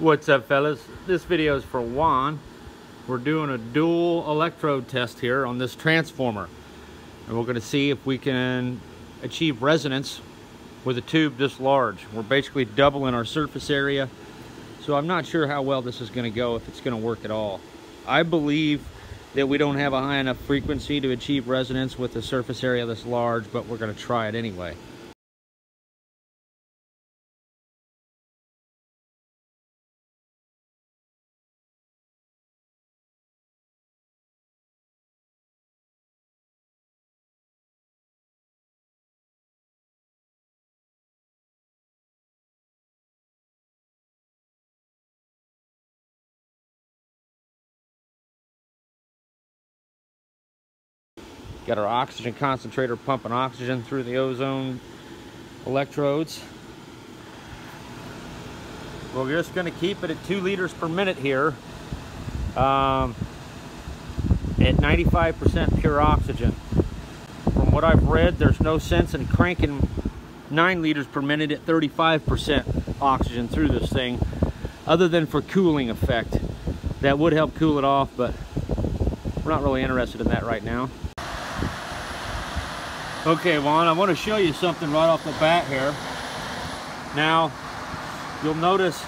What's up fellas? This video is for Juan. We're doing a dual electrode test here on this transformer. And we're gonna see if we can achieve resonance with a tube this large. We're basically doubling our surface area. So I'm not sure how well this is gonna go, if it's gonna work at all. I believe that we don't have a high enough frequency to achieve resonance with a surface area this large, but we're gonna try it anyway. Got our oxygen concentrator pumping oxygen through the ozone electrodes. We're just going to keep it at two liters per minute here um, at 95% pure oxygen. From what I've read, there's no sense in cranking 9 liters per minute at 35% oxygen through this thing other than for cooling effect. That would help cool it off, but we're not really interested in that right now. Okay, Juan, I want to show you something right off the bat here. Now, you'll notice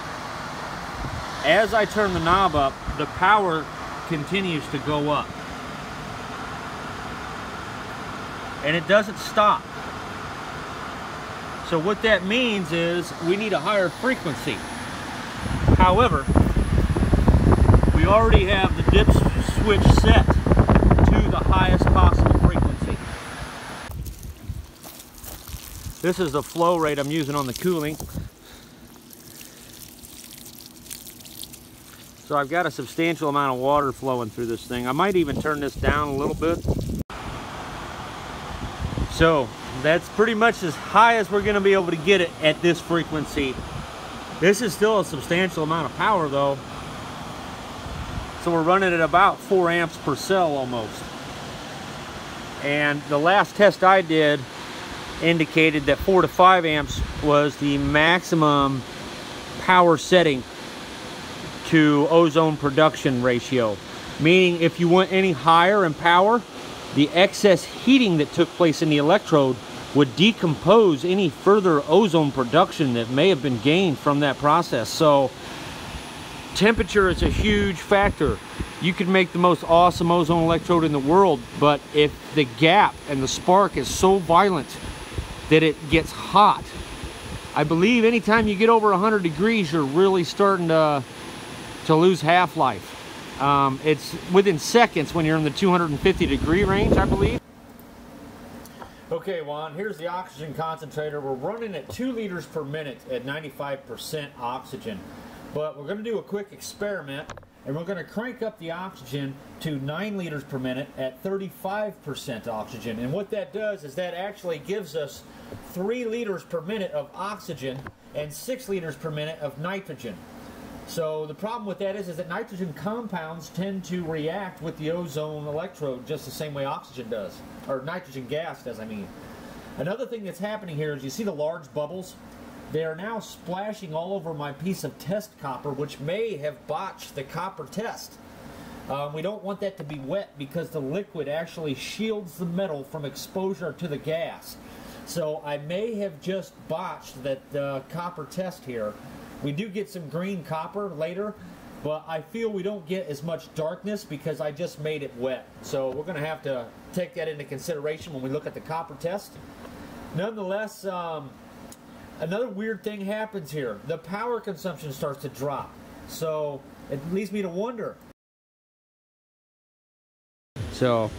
as I turn the knob up, the power continues to go up. And it doesn't stop. So what that means is we need a higher frequency. However, we already have the dip switch set to the highest possible This is the flow rate I'm using on the cooling. So I've got a substantial amount of water flowing through this thing. I might even turn this down a little bit. So that's pretty much as high as we're gonna be able to get it at this frequency. This is still a substantial amount of power though. So we're running at about four amps per cell almost. And the last test I did indicated that 4 to 5 amps was the maximum power setting to ozone production ratio. Meaning if you went any higher in power, the excess heating that took place in the electrode would decompose any further ozone production that may have been gained from that process. So temperature is a huge factor. You could make the most awesome ozone electrode in the world, but if the gap and the spark is so violent that it gets hot. I believe anytime you get over 100 degrees, you're really starting to, to lose half-life. Um, it's within seconds when you're in the 250 degree range, I believe. Okay, Juan, here's the oxygen concentrator. We're running at two liters per minute at 95% oxygen. But we're gonna do a quick experiment and we're going to crank up the oxygen to 9 liters per minute at 35% oxygen. And what that does is that actually gives us 3 liters per minute of oxygen and 6 liters per minute of nitrogen. So the problem with that is, is that nitrogen compounds tend to react with the ozone electrode just the same way oxygen does, or nitrogen gas does, I mean. Another thing that's happening here is you see the large bubbles? They are now splashing all over my piece of test copper, which may have botched the copper test. Um, we don't want that to be wet because the liquid actually shields the metal from exposure to the gas. So I may have just botched that uh, copper test here. We do get some green copper later, but I feel we don't get as much darkness because I just made it wet. So we're going to have to take that into consideration when we look at the copper test. Nonetheless, um, another weird thing happens here. The power consumption starts to drop. So it leads me to wonder. So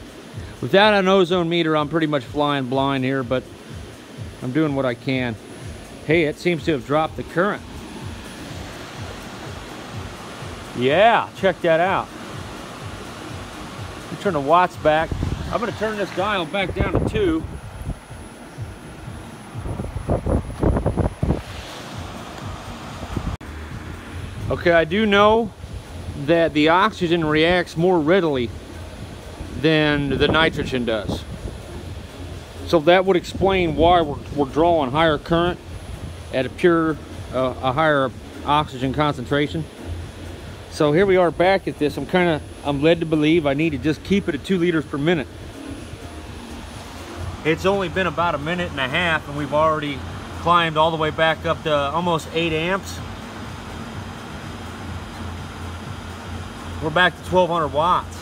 without an ozone meter, I'm pretty much flying blind here, but I'm doing what I can. Hey, it seems to have dropped the current. Yeah, check that out. turn the watts back. I'm gonna turn this dial back down to two. Okay, I do know that the oxygen reacts more readily than the nitrogen does. So that would explain why we're, we're drawing higher current at a pure, uh, a higher oxygen concentration. So here we are back at this. I'm kind of, I'm led to believe I need to just keep it at two liters per minute. It's only been about a minute and a half and we've already climbed all the way back up to almost eight amps. We're back to 1200 watts.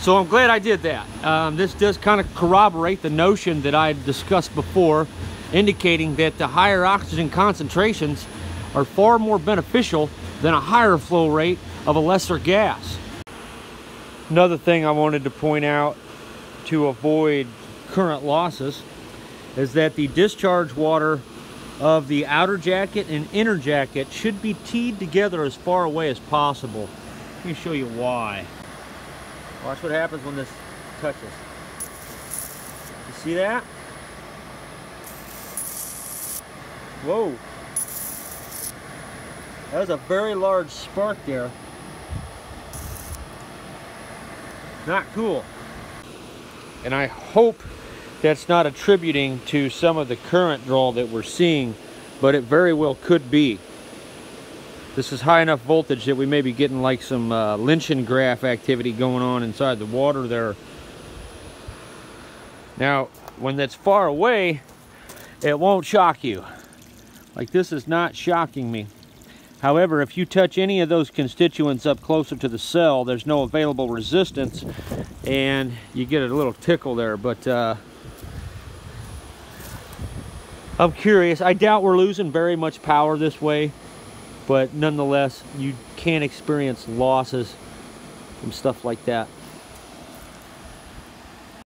So I'm glad I did that. Um, this does kind of corroborate the notion that I discussed before, indicating that the higher oxygen concentrations are far more beneficial than a higher flow rate of a lesser gas. Another thing I wanted to point out to avoid current losses is that the discharge water of the outer jacket and inner jacket should be teed together as far away as possible. Let me show you why. Watch what happens when this touches. You see that? Whoa. That was a very large spark there. Not cool. And I hope that's not attributing to some of the current draw that we're seeing, but it very well could be. This is high enough voltage that we may be getting like some uh, graph activity going on inside the water there. Now, when that's far away, it won't shock you. Like this is not shocking me. However, if you touch any of those constituents up closer to the cell, there's no available resistance and you get a little tickle there. But uh, I'm curious. I doubt we're losing very much power this way but nonetheless you can experience losses from stuff like that.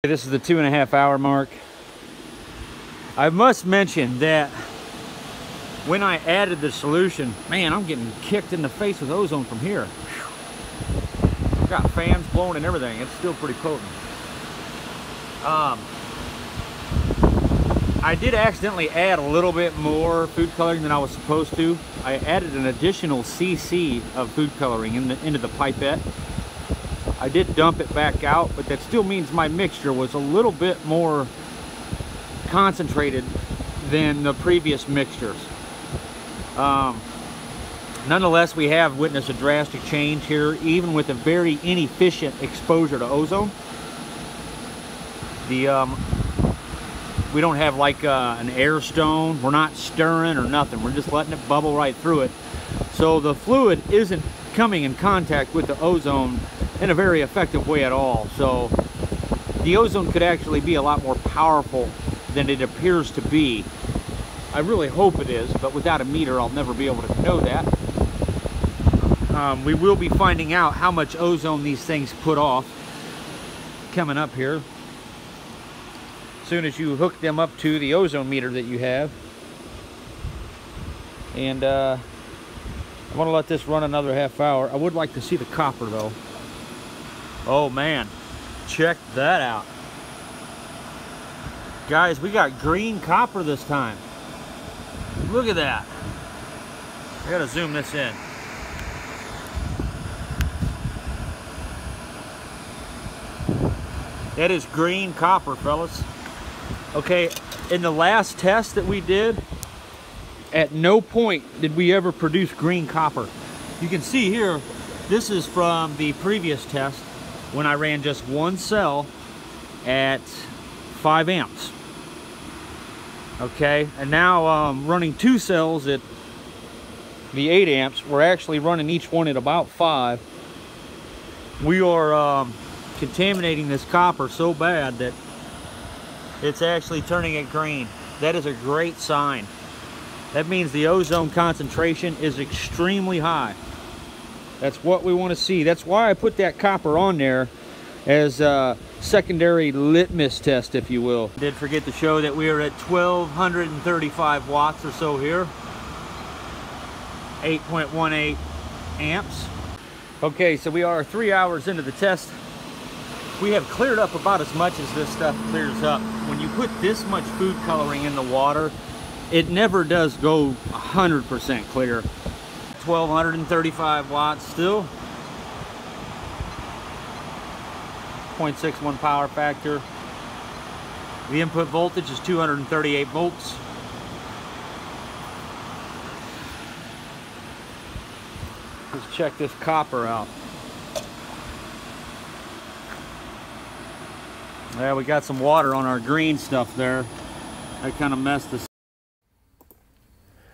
This is the two and a half hour mark. I must mention that when I added the solution man I'm getting kicked in the face with ozone from here. Got fans blowing and everything. It's still pretty potent. Um, I did accidentally add a little bit more food coloring than I was supposed to. I added an additional cc of food coloring in the, into the pipette. I did dump it back out, but that still means my mixture was a little bit more concentrated than the previous mixtures. Um, nonetheless, we have witnessed a drastic change here, even with a very inefficient exposure to ozone. The um, we don't have like uh, an air stone. We're not stirring or nothing. We're just letting it bubble right through it. So the fluid isn't coming in contact with the ozone in a very effective way at all. So the ozone could actually be a lot more powerful than it appears to be. I really hope it is, but without a meter, I'll never be able to know that. Um, we will be finding out how much ozone these things put off coming up here soon as you hook them up to the ozone meter that you have. And uh, I want to let this run another half hour. I would like to see the copper though. Oh man, check that out. Guys, we got green copper this time. Look at that. I gotta zoom this in. That is green copper, fellas. Okay, in the last test that we did, at no point did we ever produce green copper. You can see here, this is from the previous test when I ran just one cell at 5 amps. Okay, and now um, running two cells at the 8 amps, we're actually running each one at about 5. We are um, contaminating this copper so bad that it's actually turning it green. That is a great sign. That means the ozone concentration is extremely high. That's what we want to see. That's why I put that copper on there as a secondary litmus test, if you will. Did forget to show that we are at 1235 watts or so here. 8.18 amps. Okay, so we are three hours into the test we have cleared up about as much as this stuff clears up. When you put this much food coloring in the water, it never does go 100% clear. 1235 watts still. 0.61 power factor. The input voltage is 238 volts. Let's check this copper out. Yeah, we got some water on our green stuff there. That kind of messed us.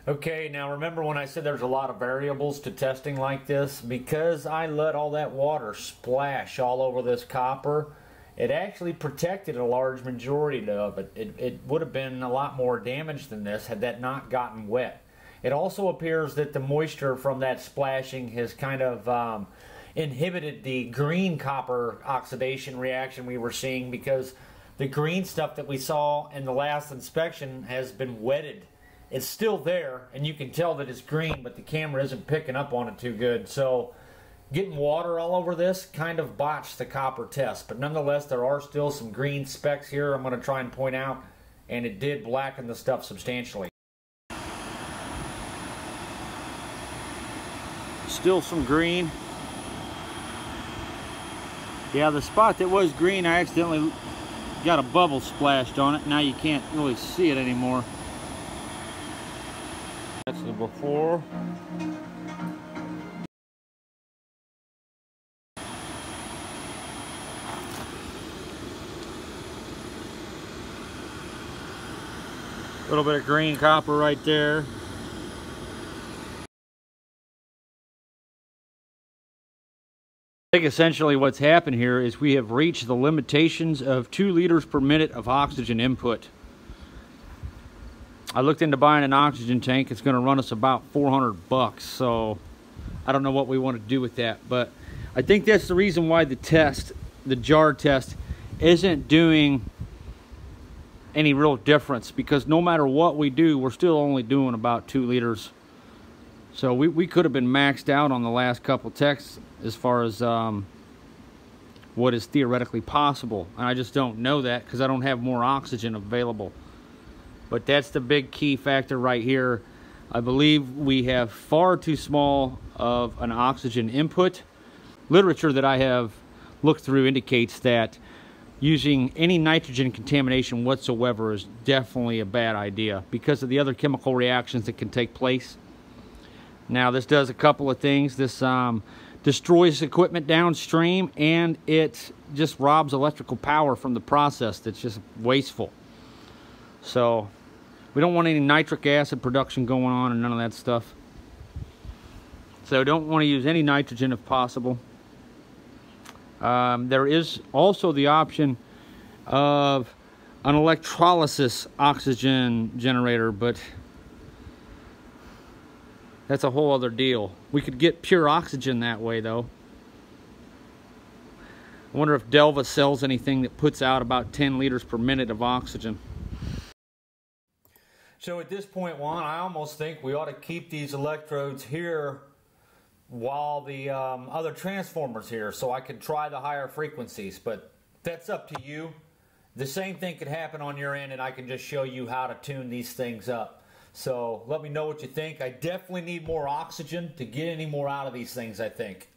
Okay, now remember when I said there's a lot of variables to testing like this? Because I let all that water splash all over this copper, it actually protected a large majority of it. It, it would have been a lot more damage than this had that not gotten wet. It also appears that the moisture from that splashing has kind of um, inhibited the green copper oxidation reaction we were seeing because the green stuff that we saw in the last inspection has been wetted. It's still there, and you can tell that it's green, but the camera isn't picking up on it too good. So getting water all over this kind of botched the copper test. But nonetheless, there are still some green specks here I'm going to try and point out, and it did blacken the stuff substantially. Still some green. Yeah, the spot that was green, I accidentally got a bubble splashed on it. Now you can't really see it anymore. That's the before. A little bit of green copper right there. Think essentially what's happened here is we have reached the limitations of two liters per minute of oxygen input. I looked into buying an oxygen tank. It's going to run us about 400 bucks. So I don't know what we want to do with that. But I think that's the reason why the test, the jar test, isn't doing any real difference. Because no matter what we do, we're still only doing about two liters so we, we could have been maxed out on the last couple texts as far as um, what is theoretically possible. And I just don't know that because I don't have more oxygen available. But that's the big key factor right here. I believe we have far too small of an oxygen input. Literature that I have looked through indicates that using any nitrogen contamination whatsoever is definitely a bad idea because of the other chemical reactions that can take place. Now this does a couple of things. This um, destroys equipment downstream and it just robs electrical power from the process that's just wasteful. So we don't want any nitric acid production going on and none of that stuff. So don't want to use any nitrogen if possible. Um, there is also the option of an electrolysis oxygen generator, but that's a whole other deal. We could get pure oxygen that way though. I wonder if Delva sells anything that puts out about 10 liters per minute of oxygen. So at this point, Juan, I almost think we ought to keep these electrodes here while the um, other transformer's here so I can try the higher frequencies. But that's up to you. The same thing could happen on your end and I can just show you how to tune these things up. So let me know what you think. I definitely need more oxygen to get any more out of these things, I think.